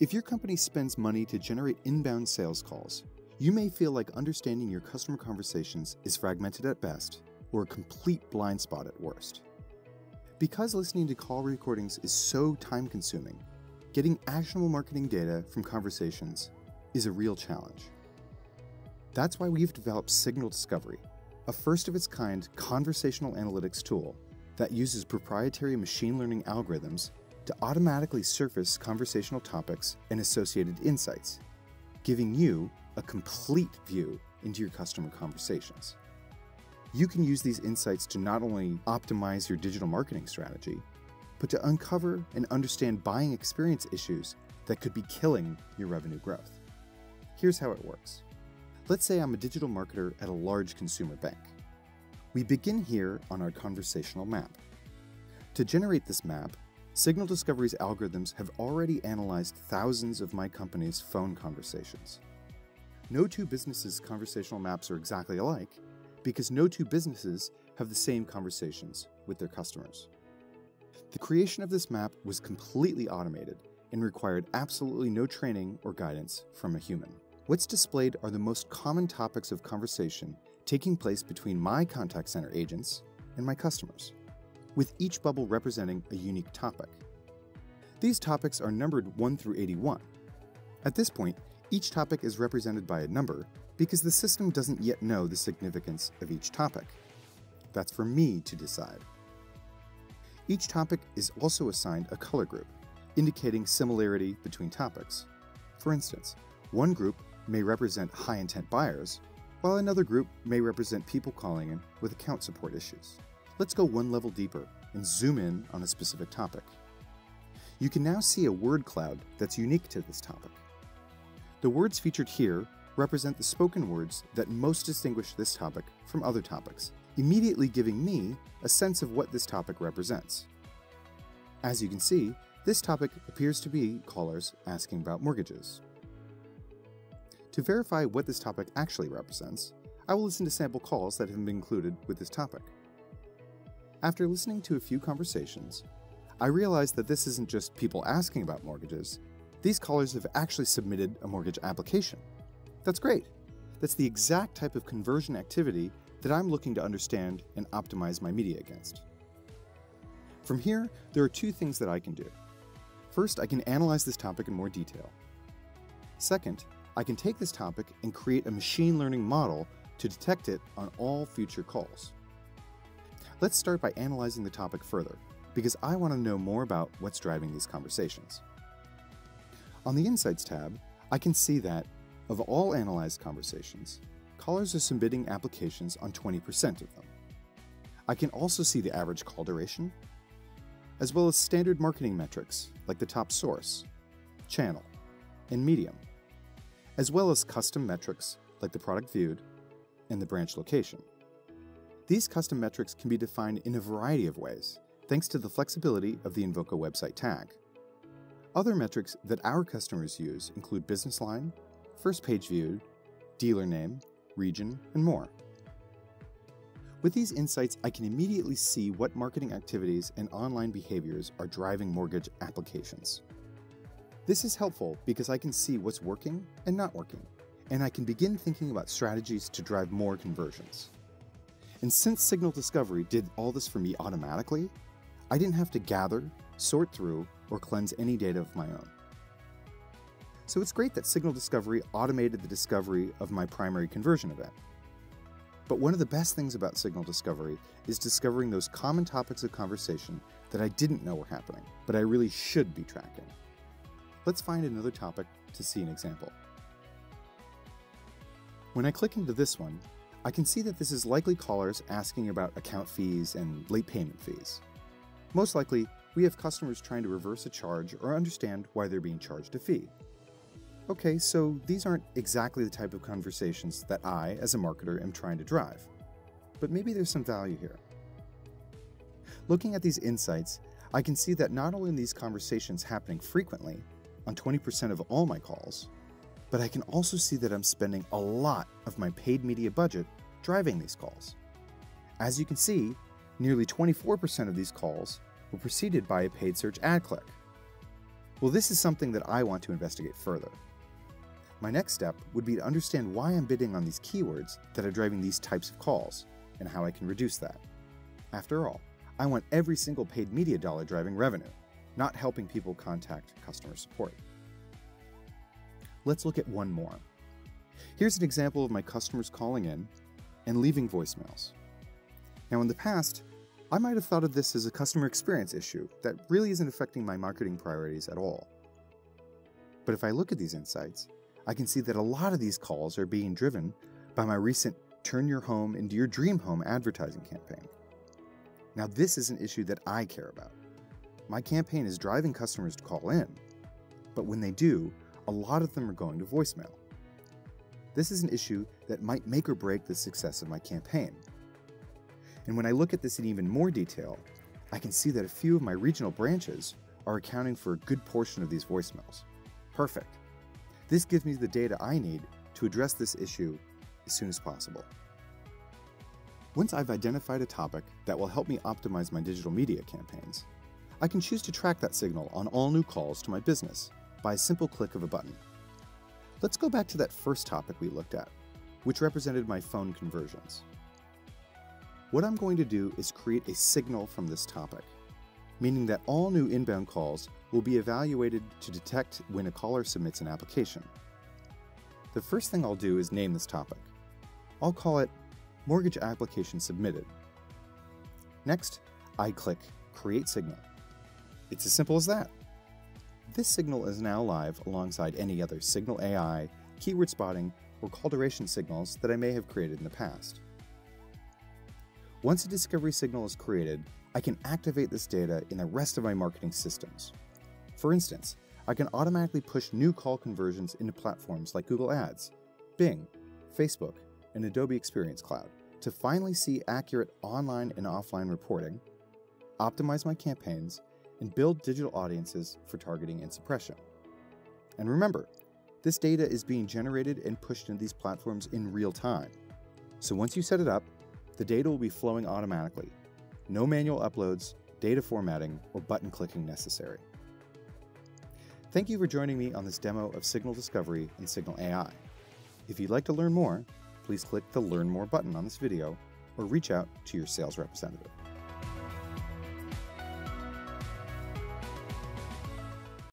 If your company spends money to generate inbound sales calls, you may feel like understanding your customer conversations is fragmented at best or a complete blind spot at worst. Because listening to call recordings is so time consuming, getting actionable marketing data from conversations is a real challenge. That's why we've developed Signal Discovery, a first of its kind conversational analytics tool that uses proprietary machine learning algorithms to automatically surface conversational topics and associated insights, giving you a complete view into your customer conversations. You can use these insights to not only optimize your digital marketing strategy, but to uncover and understand buying experience issues that could be killing your revenue growth. Here's how it works. Let's say I'm a digital marketer at a large consumer bank. We begin here on our conversational map. To generate this map, Signal Discovery's algorithms have already analyzed thousands of my company's phone conversations. No two businesses' conversational maps are exactly alike because no two businesses have the same conversations with their customers. The creation of this map was completely automated and required absolutely no training or guidance from a human. What's displayed are the most common topics of conversation taking place between my contact center agents and my customers, with each bubble representing a unique topic. These topics are numbered 1 through 81. At this point, each topic is represented by a number because the system doesn't yet know the significance of each topic. That's for me to decide. Each topic is also assigned a color group, indicating similarity between topics. For instance, one group may represent high intent buyers, while another group may represent people calling in with account support issues. Let's go one level deeper and zoom in on a specific topic. You can now see a word cloud that's unique to this topic. The words featured here represent the spoken words that most distinguish this topic from other topics, immediately giving me a sense of what this topic represents. As you can see, this topic appears to be callers asking about mortgages. To verify what this topic actually represents, I will listen to sample calls that have been included with this topic. After listening to a few conversations, I realized that this isn't just people asking about mortgages, these callers have actually submitted a mortgage application. That's great. That's the exact type of conversion activity that I'm looking to understand and optimize my media against. From here, there are two things that I can do. First, I can analyze this topic in more detail. Second, I can take this topic and create a machine learning model to detect it on all future calls. Let's start by analyzing the topic further, because I want to know more about what's driving these conversations. On the Insights tab, I can see that, of all analyzed conversations, callers are submitting applications on 20% of them. I can also see the average call duration, as well as standard marketing metrics like the top source, channel, and medium, as well as custom metrics like the product viewed and the branch location. These custom metrics can be defined in a variety of ways, thanks to the flexibility of the Invoca website tag. Other metrics that our customers use include business line, first page viewed, dealer name, region, and more. With these insights, I can immediately see what marketing activities and online behaviors are driving mortgage applications. This is helpful because I can see what's working and not working, and I can begin thinking about strategies to drive more conversions. And since Signal Discovery did all this for me automatically, I didn't have to gather, sort through, or cleanse any data of my own. So it's great that Signal Discovery automated the discovery of my primary conversion event. But one of the best things about Signal Discovery is discovering those common topics of conversation that I didn't know were happening, but I really should be tracking. Let's find another topic to see an example. When I click into this one, I can see that this is likely callers asking about account fees and late payment fees. Most likely, we have customers trying to reverse a charge or understand why they're being charged a fee. Okay, so these aren't exactly the type of conversations that I, as a marketer, am trying to drive. But maybe there's some value here. Looking at these insights, I can see that not only are these conversations happening frequently, on 20% of all my calls, but I can also see that I'm spending a lot of my paid media budget driving these calls. As you can see, nearly 24% of these calls were preceded by a paid search ad click. Well, this is something that I want to investigate further. My next step would be to understand why I'm bidding on these keywords that are driving these types of calls and how I can reduce that. After all, I want every single paid media dollar driving revenue, not helping people contact customer support. Let's look at one more. Here's an example of my customers calling in and leaving voicemails. Now, in the past, I might have thought of this as a customer experience issue that really isn't affecting my marketing priorities at all. But if I look at these insights, I can see that a lot of these calls are being driven by my recent Turn Your Home into Your Dream Home advertising campaign. Now, this is an issue that I care about. My campaign is driving customers to call in, but when they do, a lot of them are going to voicemail. This is an issue that might make or break the success of my campaign. And when I look at this in even more detail, I can see that a few of my regional branches are accounting for a good portion of these voicemails. Perfect. This gives me the data I need to address this issue as soon as possible. Once I've identified a topic that will help me optimize my digital media campaigns, I can choose to track that signal on all new calls to my business by a simple click of a button. Let's go back to that first topic we looked at, which represented my phone conversions. What I'm going to do is create a signal from this topic meaning that all new inbound calls will be evaluated to detect when a caller submits an application. The first thing I'll do is name this topic. I'll call it Mortgage Application Submitted. Next, I click Create Signal. It's as simple as that. This signal is now live alongside any other Signal AI, keyword spotting, or call duration signals that I may have created in the past. Once a discovery signal is created, I can activate this data in the rest of my marketing systems. For instance, I can automatically push new call conversions into platforms like Google Ads, Bing, Facebook, and Adobe Experience Cloud to finally see accurate online and offline reporting, optimize my campaigns, and build digital audiences for targeting and suppression. And remember, this data is being generated and pushed into these platforms in real time. So once you set it up, the data will be flowing automatically, no manual uploads, data formatting, or button clicking necessary. Thank you for joining me on this demo of Signal Discovery and Signal AI. If you'd like to learn more, please click the Learn More button on this video or reach out to your sales representative.